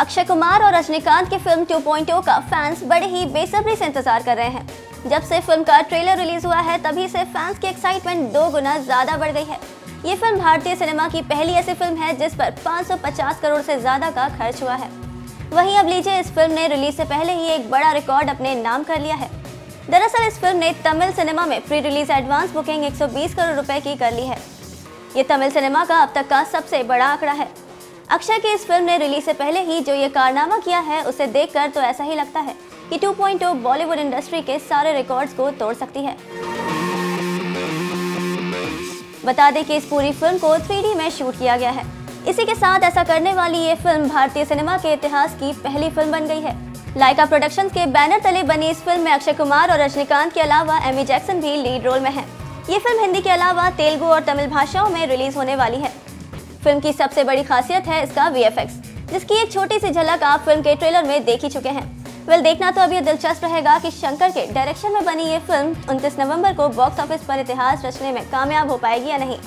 अक्षय कुमार और रजनीकांत की फ़िल्म 2.0 का फैंस बड़े ही बेसब्री से इंतज़ार कर रहे हैं। जब से फ़िल्म का ट्रेलर रिलीज़ हुआ है, तभी से फैंस की एक्साइटमेंट दो गुना ज़्यादा बढ़ गई है। ये फ़िल्म भारतीय सिनेमा की पहली ऐसी फ़िल्म है, जिस पर 550 करोड़ से ज़्यादा का खर्च हुआ है। वहीं अब लीजिए, इस फ़िल्म ने रिलीज़ से पहले ही एक बड़ा रिकॉर्ड अपने नाम कर लिया है। दरअसल, इस फ़िल्म ने तमिल सिनेमा में pre release advance booking 120 crore रुपए की कर ली है। ये तमिल सिनेमा का अब तक का सबसे बड़ा आंकड़ा है। अक्षय की इस फ़िल्म ने रिलीज़ से पहले ही जो ये कारनामा किया है, उसे देखकर तो ऐसा ही लगता है कि 2.0 बॉलीवुड इंडस्ट्री के सारे रिकॉर्ड्स को तोड़ सकती है। बता दें कि इस पूरी फ़िल्म को 3D में शूट किया गया है। इसी के साथ ऐसा करने वाली ये फ़िल्म भारतीय सिनेमा के इतिहास की पहली फ़िल्म बन गई है। लाइका प्रोडक्शन के बैनर तले बनी इस फ़िल्म में अक्षय कुमार और रजनीकांत के अलावा एमी जैक्सन भी लीड रोल में है। ये फ़िल्म हिंदी के अलावा तेलुगु और तमिल भाषाओं में रिलीज़ होने वाली है। फ़िल्म की सबसे बड़ी खासियत है इसका वीएफएक्स जिसकी एक छोटी सी झलक आप फ़िल्म के ट्रेलर में देख ही चुके हैं। वेल देखना तो अभी दिलचस्प रहेगा कि शंकर के डायरेक्शन में बनी ये फ़िल्म 29 नवंबर को बॉक्स ऑफ़िस पर इतिहास रचने में कामयाब हो पाएगी या नहीं।